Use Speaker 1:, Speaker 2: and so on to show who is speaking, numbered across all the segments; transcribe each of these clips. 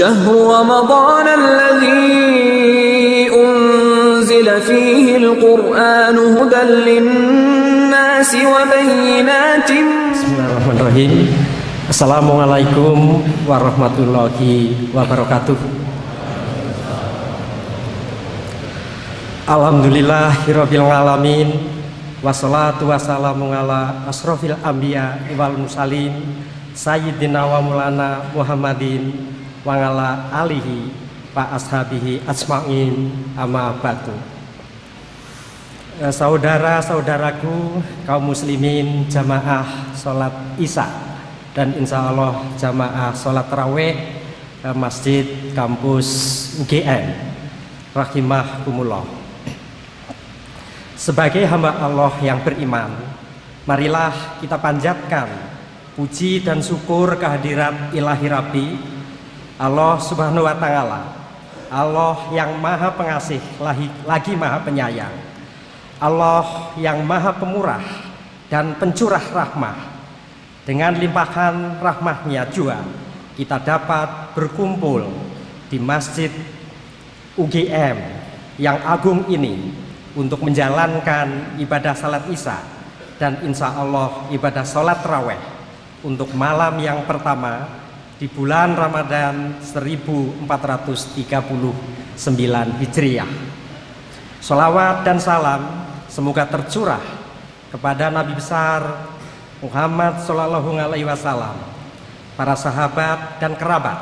Speaker 1: شهر رمضان الذي أنزل فيه القرآن هدى للناس وبينات
Speaker 2: Bismillahirrahmanirrahim Assalamualaikum warahmatullahi wabarakatuh Alhamdulillahirabbil alamin wassalatu wassalamu ala asrofil anbiya wal mursalin sayyidina wa mulana Muhammadin wa ala alihi wa ashabihi asma'in amma ba'du. Eh, Saudara-saudaraku kaum muslimin jamaah sholat isya dan insya Allah jamaah sholat taraweh eh, masjid kampus GM rahimahkumullah. Sebagai hamba Allah yang beriman marilah kita panjatkan puji dan syukur kehadirat ilahi Rabbi Allah subhanahu wa ta'ala Allah yang maha pengasih lagi, lagi maha penyayang Allah yang maha pemurah dan pencurah rahmah. Dengan limpahan rahmahnya juga kita dapat berkumpul di masjid UGM yang agung ini untuk menjalankan ibadah salat isya dan insya Allah ibadah salat raweh untuk malam yang pertama di bulan Ramadan 1439 Hijriah. Salawat dan salam semoga tercurah kepada Nabi besar Muhammad Sallallahu Alaihi Wasallam, para sahabat dan kerabat,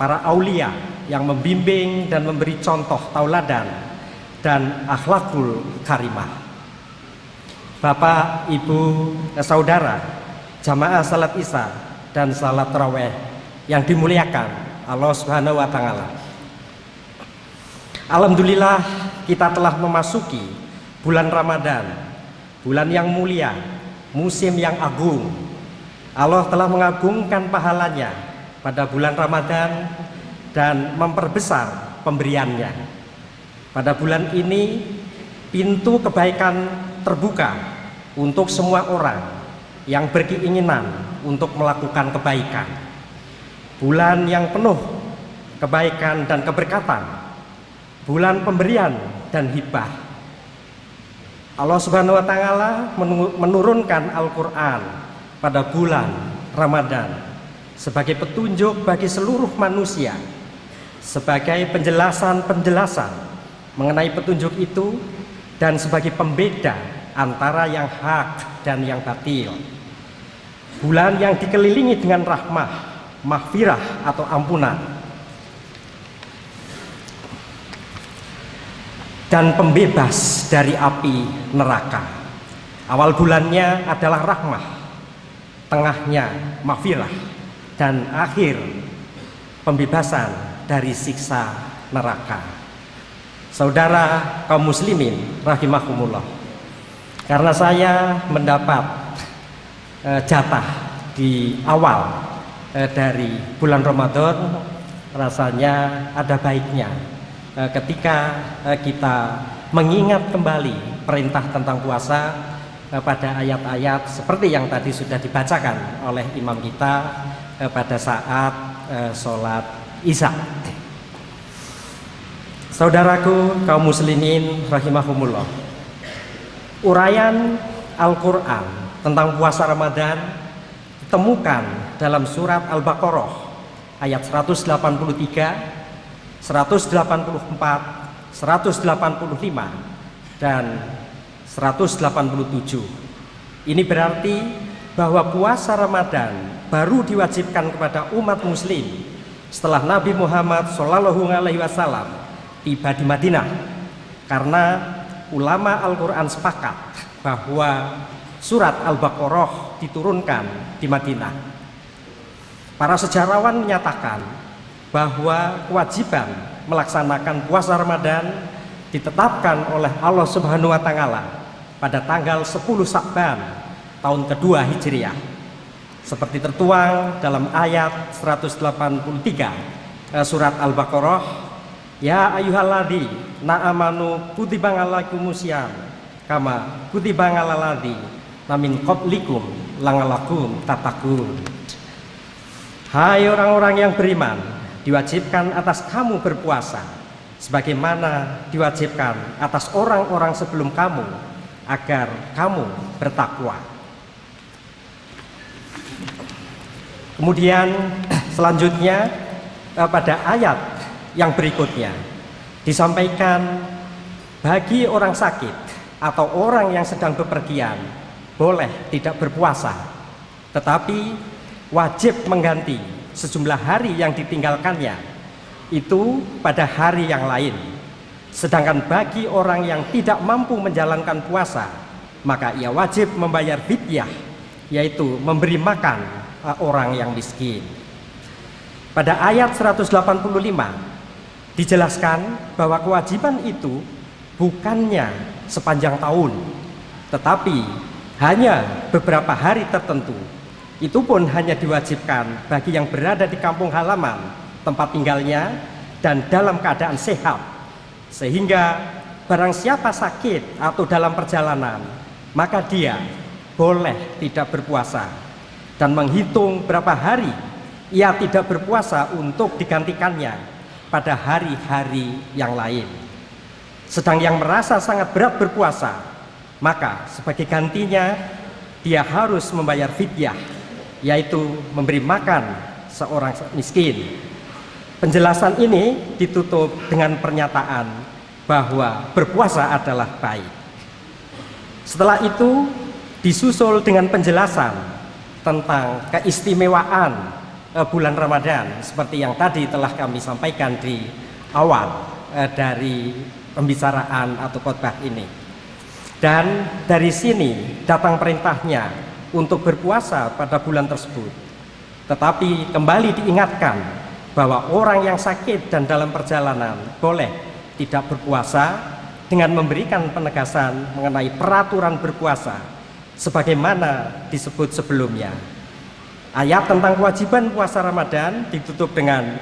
Speaker 2: para aulia yang membimbing dan memberi contoh tauladan dan akhlakul karimah. Bapak, Ibu, saudara, jamaah salat isya dan salat raweh yang dimuliakan Allah Subhanahu wa taala. Alhamdulillah kita telah memasuki bulan Ramadan, bulan yang mulia, musim yang agung. Allah telah mengagungkan pahalanya pada bulan Ramadan dan memperbesar pemberiannya. Pada bulan ini pintu kebaikan terbuka untuk semua orang yang berkeinginan untuk melakukan kebaikan. Bulan yang penuh kebaikan dan keberkatan. Bulan pemberian dan hibah Allah Subhanahu wa taala menurunkan Al-Qur'an pada bulan Ramadan sebagai petunjuk bagi seluruh manusia sebagai penjelasan-penjelasan mengenai petunjuk itu dan sebagai pembeda antara yang hak dan yang batil. Bulan yang dikelilingi dengan rahmah, mahfirah atau ampunan dan pembebas dari api neraka. Awal bulannya adalah rahmah, tengahnya mafirah, dan akhir pembebasan dari siksa neraka. Saudara kaum muslimin rahimahumullah. Karena saya mendapat eh, jatah di awal eh, dari bulan Ramadan, rasanya ada baiknya Eh, ketika kita mengingat kembali perintah tentang puasa pada ayat-ayat seperti yang tadi sudah dibacakan oleh imam kita pada saat sholat isya. Saudaraku kaum muslimin rahimahumullah. Uraian Al-Qur'an tentang puasa Ramadan ditemukan dalam surat Al-Baqarah ayat 183 184, 185 dan 187. Ini berarti bahwa puasa Ramadan baru diwajibkan kepada umat muslim setelah Nabi Muhammad Shallallahu alaihi wasallam tiba di Madinah. Karena ulama Al-Qur'an sepakat bahwa surat Al-Baqarah diturunkan di Madinah. Para sejarawan menyatakan bahwa kewajiban melaksanakan puasa Ramadan ditetapkan oleh Allah Subhanahu wa taala pada tanggal 10 Sa'ban tahun kedua Hijriah. Seperti tertuang dalam ayat 183 eh, surat Al-Baqarah, Ya ayyuhalladi na'amanu kutiba alaikumusiyam kama kutiba alaladi namin qablikum langalakum tatakun. Hai orang-orang yang beriman, diwajibkan atas kamu berpuasa sebagaimana diwajibkan atas orang-orang sebelum kamu agar kamu bertakwa. Kemudian selanjutnya eh, pada ayat yang berikutnya disampaikan bagi orang sakit atau orang yang sedang bepergian boleh tidak berpuasa tetapi wajib mengganti sejumlah hari yang ditinggalkannya itu pada hari yang lain. Sedangkan bagi orang yang tidak mampu menjalankan puasa, maka ia wajib membayar fidyah, yaitu memberi makan uh, orang yang miskin. Pada ayat 185 dijelaskan bahwa kewajiban itu bukannya sepanjang tahun, tetapi hanya beberapa hari tertentu. Itu pun hanya diwajibkan bagi yang berada di kampung halaman tempat tinggalnya dan dalam keadaan sehat. Sehingga barang siapa sakit atau dalam perjalanan maka dia boleh tidak berpuasa. Dan menghitung berapa hari ia tidak berpuasa untuk digantikannya pada hari-hari yang lain. Sedang yang merasa sangat berat berpuasa maka sebagai gantinya dia harus membayar fidyah yaitu memberi makan seorang miskin. Penjelasan ini ditutup dengan pernyataan bahwa berpuasa adalah baik. Setelah itu disusul dengan penjelasan tentang keistimewaan eh, bulan Ramadan seperti yang tadi telah kami sampaikan di awal eh, dari pembicaraan atau khotbah ini. Dan dari sini datang perintahnya untuk berpuasa pada bulan tersebut. Tetapi kembali diingatkan bahwa orang yang sakit dan dalam perjalanan boleh tidak berpuasa dengan memberikan penegasan mengenai peraturan berpuasa sebagaimana disebut sebelumnya. Ayat tentang kewajiban puasa Ramadan ditutup dengan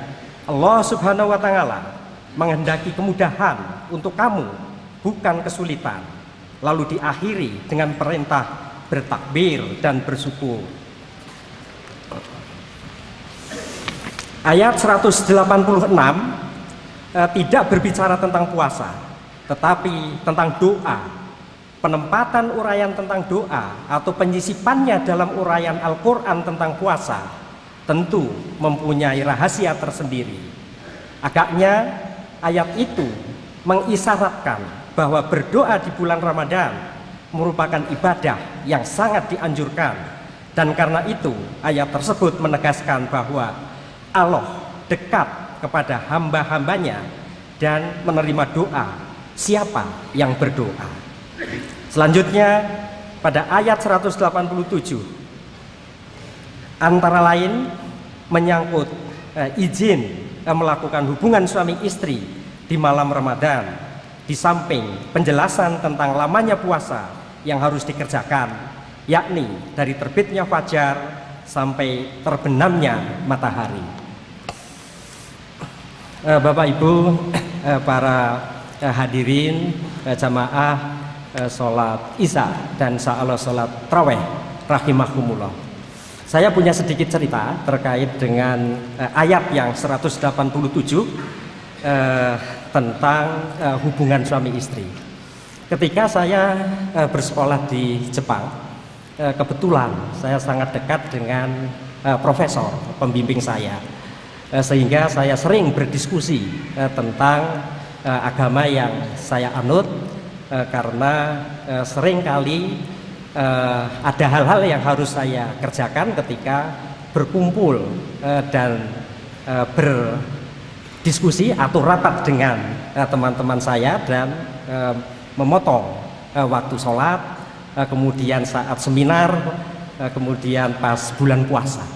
Speaker 2: Allah Subhanahu wa taala menghendaki kemudahan untuk kamu, bukan kesulitan. Lalu diakhiri dengan perintah bertakbir dan bersyukur. Ayat 186 eh, tidak berbicara tentang puasa, tetapi tentang doa. Penempatan uraian tentang doa atau penyisipannya dalam uraian Al-Qur'an tentang puasa tentu mempunyai rahasia tersendiri. Agaknya ayat itu mengisyaratkan bahwa berdoa di bulan Ramadan merupakan ibadah yang sangat dianjurkan. Dan karena itu ayat tersebut menegaskan bahwa Allah dekat kepada hamba-hambanya dan menerima doa siapa yang berdoa. Selanjutnya pada ayat 187 antara lain menyangkut eh, izin eh, melakukan hubungan suami istri di malam Ramadan di samping penjelasan tentang lamanya puasa yang harus dikerjakan, yakni dari terbitnya fajar sampai terbenamnya matahari. Eh, Bapak Ibu, eh, para eh, hadirin jamaah sholat isya dan Allah sholat traweh rahimahumullah. Saya punya sedikit cerita terkait dengan ayat yang 187 tentang hubungan suami istri. Ketika saya e, bersekolah di Jepang, e, kebetulan saya sangat dekat dengan e, profesor pembimbing saya, e, sehingga saya sering berdiskusi e, tentang e, agama yang saya anut, e, karena e, sering kali e, ada hal-hal yang harus saya kerjakan ketika berkumpul e, dan e, berdiskusi atau rapat dengan teman-teman saya dan memotong uh, waktu sholat, kemudian saat seminar, kemudian pas bulan puasa.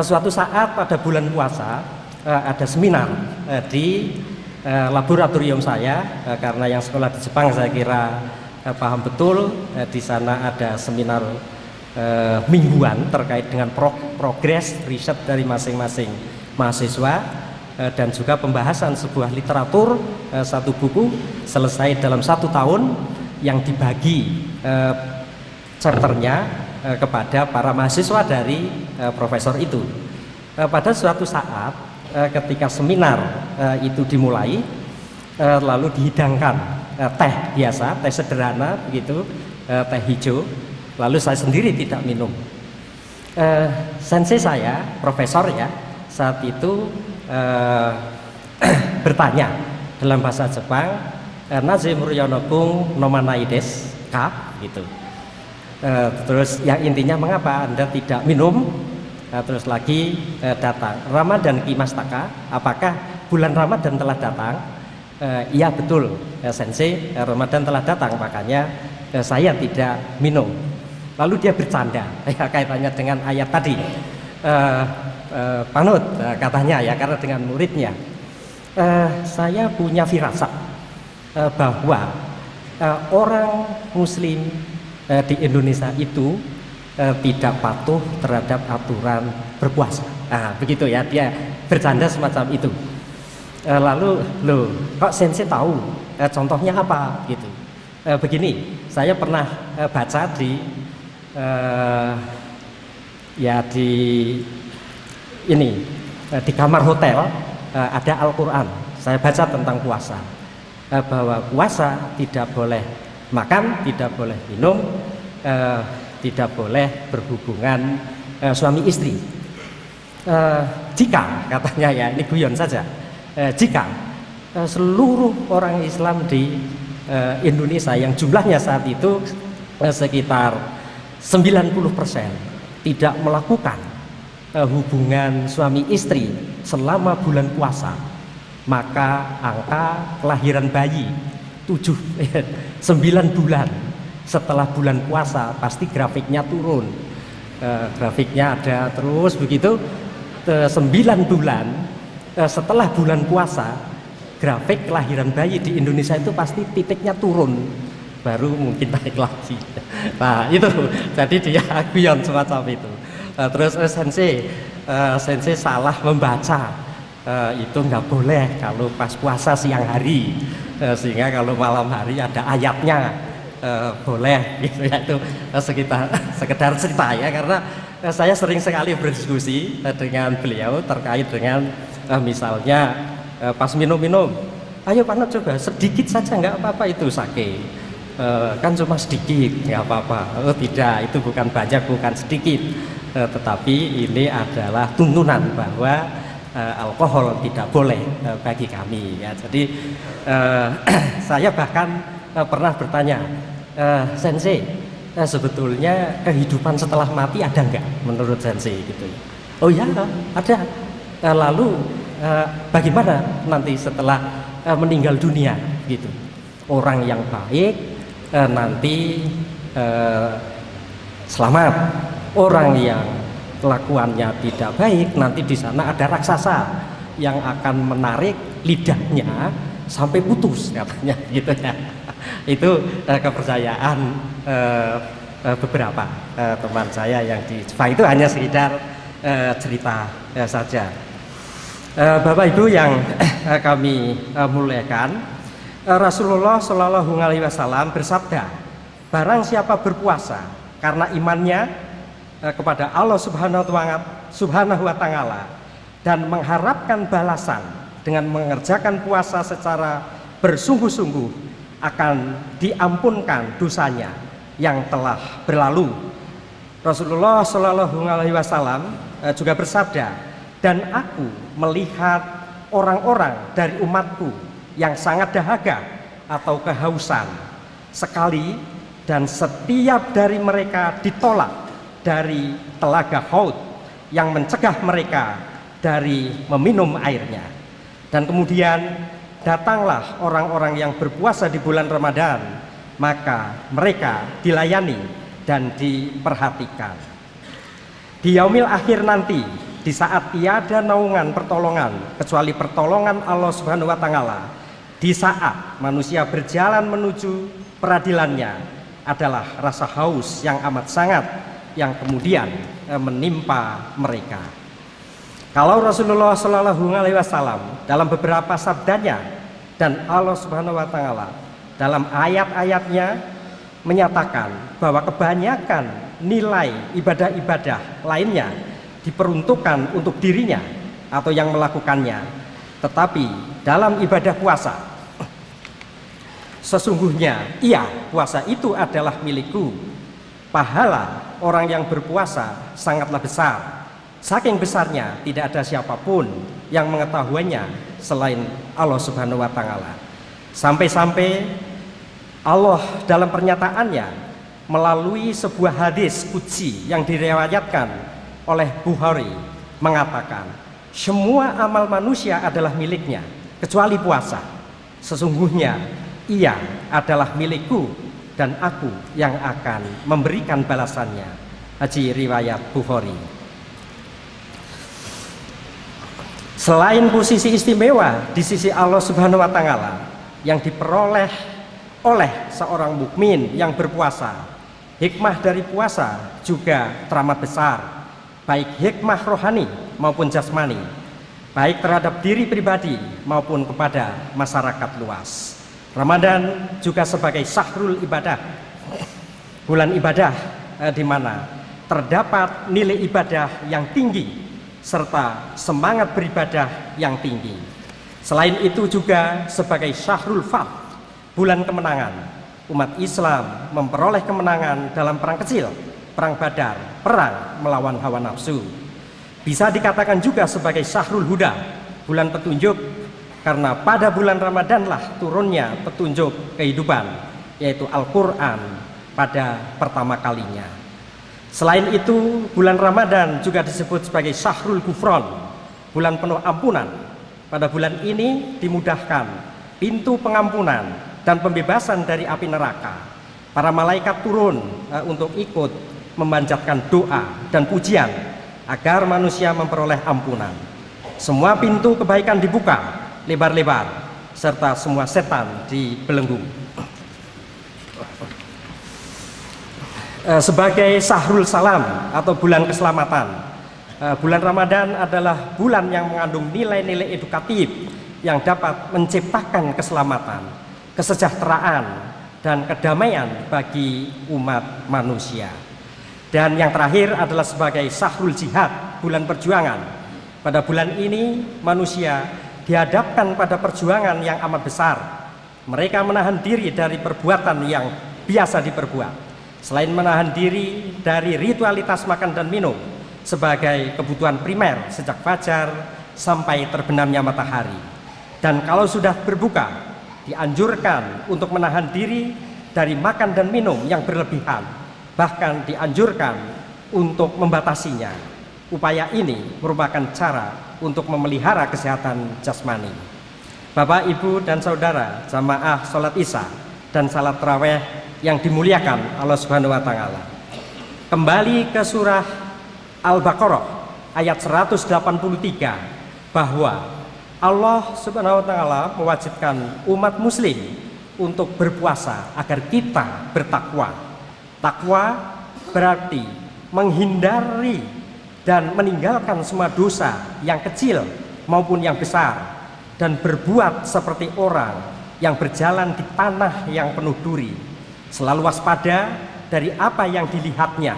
Speaker 2: Suatu saat pada bulan puasa ada seminar di laboratorium saya karena yang sekolah di Jepang saya kira paham betul di sana ada seminar mingguan terkait dengan pro progres riset dari masing-masing mahasiswa Eh, dan juga pembahasan sebuah literatur eh, satu buku selesai dalam satu tahun yang dibagi eh, chapternya kepada para mahasiswa dari profesor itu. pada suatu saat eh, ketika seminar eh, itu dimulai eh, lalu dihidangkan eh, teh biasa, teh sederhana begitu, eh, teh hijau. Lalu saya sendiri tidak minum. Eh, sensei saya, profesor ya, saat itu eh, bertanya dalam bahasa Jepang, eh, Naze Muryonokung Nomanaides Ka gitu. Eh, terus yang intinya mengapa Anda tidak minum? Eh, terus lagi eh, datang Ramadan Kimastaka, apakah bulan Ramadan telah datang? Eh, iya betul, eh, Sensei, eh, Ramadan telah datang, makanya eh, saya tidak minum. Lalu dia bercanda, ya kaitannya dengan ayat tadi. Eh, eh, panut eh, katanya ya, karena dengan muridnya. Eh, saya punya firasat eh, bahwa eh, orang Muslim eh, di Indonesia itu eh, tidak patuh terhadap aturan berpuasa. Nah, begitu ya, dia bercanda semacam itu. Eh, lalu, loh, kok sensei tahu? Eh, contohnya apa? Gitu. Eh, begini, saya pernah eh, baca di ya di ini eh, di kamar hotel eh, ada Al-Quran. Saya baca tentang puasa eh, bahwa puasa tidak boleh makan, tidak boleh minum, tidak boleh berhubungan suami istri. Jika katanya ya ini guyon saja, jika seluruh orang Islam di Indonesia yang jumlahnya saat itu sekitar 90% tidak melakukan eh, hubungan suami istri selama bulan puasa, maka angka kelahiran bayi 7 9 bulan. Setelah bulan puasa pasti grafiknya turun. Eh, grafiknya ada terus begitu eh, 9 bulan. Setelah bulan puasa grafik kelahiran bayi di Indonesia itu pasti titiknya turun baru mungkin naik lagi. Nah itu. Jadi dia guyon semacam itu. Eh, terus eh, sensei eh, sensei salah membaca. Eh, itu nggak boleh kalau pas puasa siang hari. Eh, sehingga kalau malam hari ada ayatnya. Eh, boleh gitu ya itu eh, sekitar sekedar cerita ya. Karena eh, saya sering sekali berdiskusi eh, dengan beliau terkait dengan eh, misalnya eh, pas minum-minum. Ayo panut coba sedikit saja nggak apa-apa itu sake Eh, kan cuma sedikit nggak apa-apa. Oh tidak itu bukan banyak bukan sedikit. Eh, tetapi ini adalah tuntunan bahwa eh, alkohol tidak boleh eh, bagi kami ya. Jadi eh, saya bahkan eh, pernah bertanya eh, sensei eh, sebetulnya kehidupan setelah mati ada nggak menurut sensei? Gitu. Oh ya ada. Eh, lalu eh, bagaimana nanti setelah meninggal dunia? Gitu. Orang yang baik eh, nanti eh, selamat. Orang yang kelakuannya tidak baik nanti di sana ada raksasa yang akan menarik lidahnya sampai putus katanya gitu ya. Itu eh, kepercayaan eh, eh, beberapa eh, teman saya yang di Jepang. Itu hanya sekedar eh, cerita eh, saja. Eh, Bapak Ibu yang eh, kami eh, muliakan Rasulullah Shallallahu Alaihi Wasallam bersabda barang siapa berpuasa karena imannya eh, kepada Allah Subhanahu wa Subhanahu wa taala dan mengharapkan balasan dengan mengerjakan puasa secara bersungguh-sungguh akan diampunkan dosanya yang telah berlalu. Rasulullah Shallallahu alaihi wasallam eh, juga bersabda, "Dan aku melihat orang-orang dari umatku yang sangat dahaga atau kehausan sekali dan setiap dari mereka ditolak dari telaga Haud yang mencegah mereka dari meminum airnya. Dan kemudian datanglah orang-orang yang berpuasa di bulan Ramadan, maka mereka dilayani dan diperhatikan. Di yaumil akhir nanti, di saat tiada naungan pertolongan kecuali pertolongan Allah Subhanahu wa taala, di saat manusia berjalan menuju peradilannya adalah rasa haus yang amat sangat yang kemudian eh, menimpa mereka. Kalau Rasulullah Shallallahu Alaihi Wasallam dalam beberapa sabdanya dan Allah Subhanahu Wa Taala dalam ayat-ayatnya menyatakan bahwa kebanyakan nilai ibadah-ibadah lainnya diperuntukkan untuk dirinya atau yang melakukannya, tetapi dalam ibadah puasa sesungguhnya iya puasa itu adalah milikku. Pahala orang yang berpuasa sangatlah besar. Saking besarnya tidak ada siapa pun yang mengetahuinya selain Allah Subhanahu wa taala. Sampai-sampai Allah dalam pernyataannya melalui sebuah hadis kutsi yang direwayatkan oleh Bukhari mengatakan semua amal manusia adalah miliknya kecuali puasa. Sesungguhnya ia adalah milikku dan aku yang akan memberikan balasannya. Haji riwayat Bukhari. Selain posisi istimewa di sisi Allah Subhanahu wa taala yang diperoleh oleh seorang mukmin yang berpuasa, hikmah dari puasa juga teramat besar, baik hikmah rohani maupun jasmani, baik terhadap diri pribadi maupun kepada masyarakat luas. Ramadan juga sebagai sahrul ibadah, bulan ibadah eh, di mana terdapat nilai ibadah yang tinggi serta semangat beribadah yang tinggi. Selain itu juga sebagai syahrul fat, bulan kemenangan, umat Islam memperoleh kemenangan dalam perang kecil, perang badar, perang melawan hawa nafsu. Bisa dikatakan juga sebagai syahrul huda, bulan petunjuk, karena pada bulan Ramadanlah turunnya petunjuk kehidupan, yaitu Al-Quran pada pertama kalinya. Selain itu, bulan Ramadan juga disebut sebagai Syahrul Gufron, bulan penuh ampunan. Pada bulan ini dimudahkan pintu pengampunan dan pembebasan dari api neraka. Para malaikat turun uh, untuk ikut memanjatkan doa dan pujian agar manusia memperoleh ampunan. Semua pintu kebaikan dibuka lebar-lebar serta semua setan dibelenggu. Eh, sebagai Sahrul Salam atau bulan keselamatan. Eh, bulan Ramadan adalah bulan yang mengandung nilai-nilai edukatif yang dapat menciptakan keselamatan, kesejahteraan, dan kedamaian bagi umat manusia. Dan yang terakhir adalah sebagai Sahrul Jihad, bulan perjuangan. Pada bulan ini manusia dihadapkan pada perjuangan yang amat besar. Mereka menahan diri dari perbuatan yang biasa diperbuat Selain menahan diri dari ritualitas makan dan minum sebagai kebutuhan primer sejak fajar sampai terbenamnya matahari. Dan kalau sudah berbuka, dianjurkan untuk menahan diri dari makan dan minum yang berlebihan, bahkan dianjurkan untuk membatasinya. Upaya ini merupakan cara untuk memelihara kesehatan jasmani. Bapak, Ibu, dan Saudara, jamaah sholat isya dan salat terawih yang dimuliakan Allah Subhanahu wa taala. Kembali ke surah Al-Baqarah ayat 183 bahwa Allah Subhanahu wa taala mewajibkan umat muslim untuk berpuasa agar kita bertakwa. Takwa berarti menghindari dan meninggalkan semua dosa yang kecil maupun yang besar dan berbuat seperti orang yang berjalan di tanah yang penuh duri selalu waspada dari apa yang dilihatnya.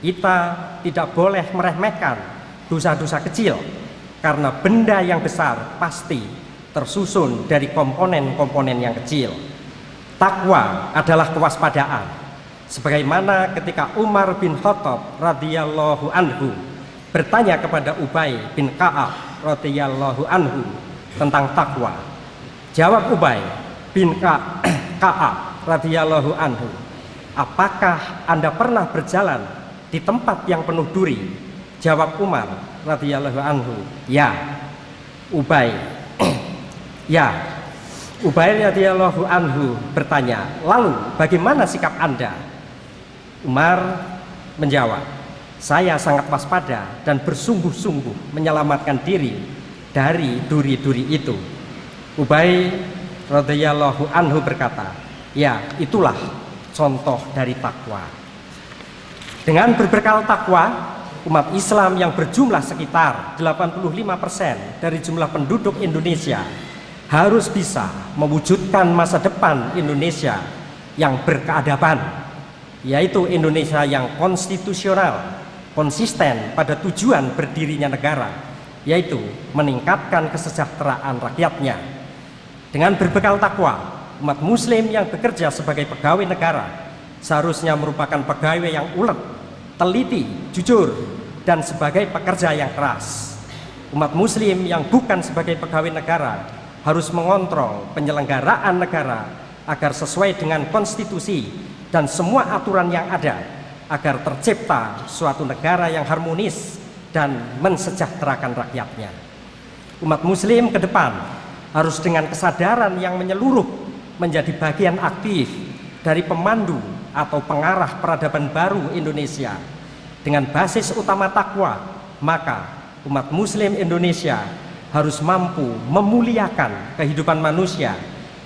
Speaker 2: Kita tidak boleh meremehkan dosa-dosa kecil karena benda yang besar pasti tersusun dari komponen-komponen yang kecil. Takwa adalah kewaspadaan. Sebagaimana ketika Umar bin Khattab radhiyallahu anhu bertanya kepada Ubay bin Ka'ab radhiyallahu anhu tentang takwa. Jawab Ubay bin Ka'ab radhiyallahu anhu, apakah Anda pernah berjalan di tempat yang penuh duri? Jawab Umar radhiyallahu anhu, ya. Ubay, ya. Ubay radhiyallahu anhu bertanya, lalu bagaimana sikap Anda? Umar menjawab, saya sangat waspada dan bersungguh-sungguh menyelamatkan diri dari duri-duri itu. Ubay radhiyallahu anhu berkata, Ya, itulah contoh dari takwa. Dengan berbekal takwa, umat Islam yang berjumlah sekitar 85% dari jumlah penduduk Indonesia harus bisa mewujudkan masa depan Indonesia yang berkeadaban, yaitu Indonesia yang konstitusional, konsisten pada tujuan berdirinya negara, yaitu meningkatkan kesejahteraan rakyatnya. Dengan berbekal takwa, umat muslim yang bekerja sebagai pegawai negara seharusnya merupakan pegawai yang ulet, teliti, jujur, dan sebagai pekerja yang keras. Umat muslim yang bukan sebagai pegawai negara harus mengontrol penyelenggaraan negara agar sesuai dengan konstitusi dan semua aturan yang ada agar tercipta suatu negara yang harmonis dan mensejahterakan rakyatnya. Umat muslim ke depan harus dengan kesadaran yang menyeluruh menjadi bagian aktif dari pemandu atau pengarah peradaban baru Indonesia dengan basis utama takwa, maka umat muslim Indonesia harus mampu memuliakan kehidupan manusia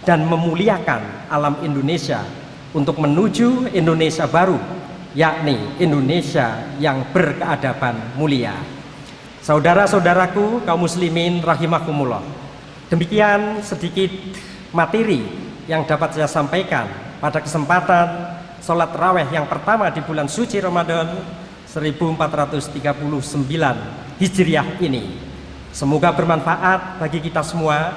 Speaker 2: dan memuliakan alam Indonesia untuk menuju Indonesia baru yakni Indonesia yang berkeadaban mulia. Saudara-saudaraku kaum muslimin rahimakumullah. Demikian sedikit materi yang dapat saya sampaikan pada kesempatan sholat raweh yang pertama di bulan suci Ramadan 1439 Hijriah ini. Semoga bermanfaat bagi kita semua.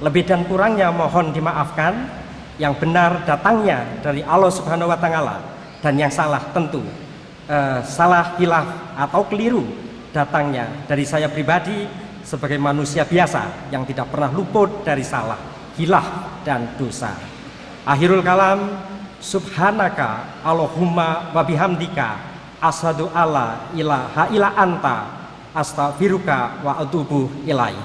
Speaker 2: Lebih dan kurangnya mohon dimaafkan. Yang benar datangnya dari Allah Subhanahu wa taala dan yang salah tentu uh, salah hilaf atau keliru datangnya dari saya pribadi sebagai manusia biasa yang tidak pernah luput dari salah, hilaf dan dosa. Akhirul kalam subhanaka Allahumma wa bihamdika asadu alla ilaha illa anta astaghfiruka wa atubu ilaih.